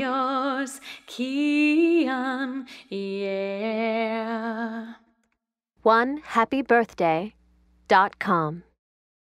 yours, Kian, yeah. One happy birthday dot com.